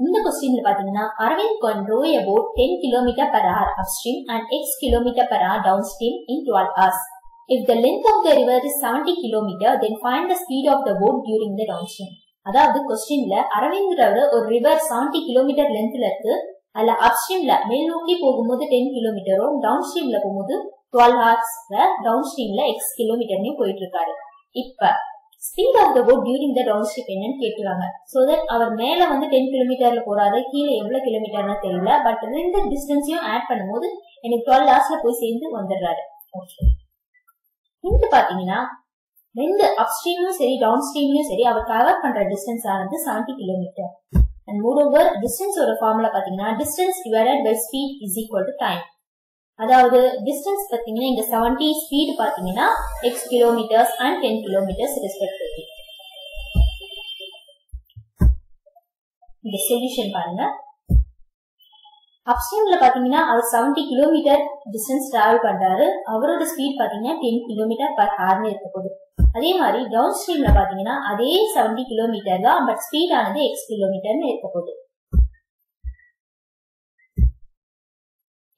இந்த கொஸ்டின்ல பாத்தீங்கன்னா Aravind can row a boat 10 km per hour upstream and x km per hour downstream in 12 hours. If the length of the river is 70 km, then find the speed of the boat during the downstream. அதாவது கொஸ்டின்ல அரவிந்த்ங்கிறவர் ஒரு river 70 kilometre லென்த்ல இருக்கு அதுல அப்ஸ்ட்ரீம்ல மேல் நோக்கி போகும்போது ten கிலோமீட்டரும் down ஸ்ட்ரீம்ல போகும்போது டுவெல் ஹார்ஸ்ல டவுன் ஸ்ட்ரீம்ல எக்ஸ் கிலோமீட்டர்னு போயிட்டு இருக்காரு இப்ப speed of the boat during the downstream என்னன்னு கேட்டுருவாங்க. ஸோ தட் அவர் மேல வந்து டென் கிலோமீட்டர்ல போறாரு கீழே எவ்வளவு கிலோமீட்டர்னு தெரியல பட் ரெண்டு டிஸ்டன்ஸையும் ஆட் பண்ணும்போது எனக்கு டுவெல் ஹவர்ஸ்ல போய் சேர்ந்து வந்துடுறாரு. ஓகே இங்க பாத்தீங்கன்னா ரெண்டு அப்ஸ்ட்ரீம்லயும் சரி டவுன் ஸ்ட்ரீம்லயும் சரி அவர் கவர் பண்ற டிஸ்டன்ஸ் ஆனது செவன்டி கிலோமீட்டர் அண்ட் மோரோவர் டிஸ்டன்ஸோட ஃபார்முலா பாத்தீங்கன்னா distance divided by speed is equal to time அதாவது டிஸ்டன்ஸ் பார்த்தீங்கன்னா இங்க செவன்டி ஸ்பீடு பார்த்தீங்கன்னா X kilometres and ten kilometres respectively இந்த சொல்யூஷன் பாருங்க. அப்ஸ்ட்ரீம்ல பாத்தீங்கன்னா அவர் செவன்டி கிலோமீட்டர் டிஸ்டன்ஸ் டிராவல் பண்றாரு. அவரோட ஸ்பீட் பாத்தீங்கன்னா டென் கிலோமீட்டர் பர் ஹார்னு இருக்க போகுது. அதே மாதிரி டவுன் ஸ்ட்ரீம்ல பாத்தீங்கன்னா அதே செவன்டி கிலோமீட்டர் தான் பட் ஸ்பீட் ஆனது எக்ஸ் கிலோமீட்டர்னு இருக்க போகுது.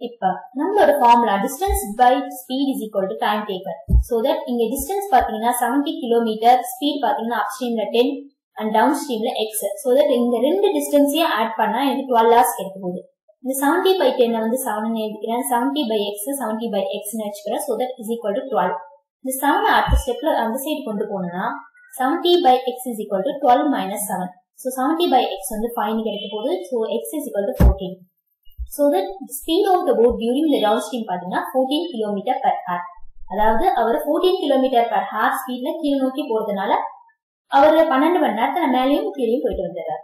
இப்ப நம்மளோட formula distance by speed is equal to time taker so that இங்க டிஸ்டன்ஸ் பாத்தீங்கன்னா செவன்டி கிலோமீட்டர் ஸ்பீட் பாத்தீங்கன்னா அப்ஸ்ட்ரீம்ல டென் அண்ட் டவுன் ஸ்ட்ரீம்ல எக்ஸ் சோ தட் இந்த ரெண்டு டிஸ்டன்ஸையும் ஆட் பண்ணா எனக்கு டுவெல் ஹவர்ஸ் கிடைக்க போகுது. இந்த செவன்டி பை டென் வந்து செவன் எழுதிக்கிறேன். Seventy by X seventy by எக்ஸ்னு வச்சுக்கிறேன். So that is equal to twelve இந்த செவன் அடுத்த ஸ்டெப்ல அந்த சைடு கொண்டு போனோம்னா seventy by X is equal to twelve minus seven so seventy by X வந்து ஃபைன் கிடைக்க போகுது. So X is equal to fourteen so that speed of the boat during the downstream பார்த்தீங்கன்னா fourteen kilometre per hour அதாவது அவர் fourteen kilometre per hour ஸ்பீட்ல கீழ் நோக்கி போறதுனால அவர் பன்னெண்டு மணி நேரத்துல மேலேயும் கீழே போயிட்டு வந்துடுறாரு.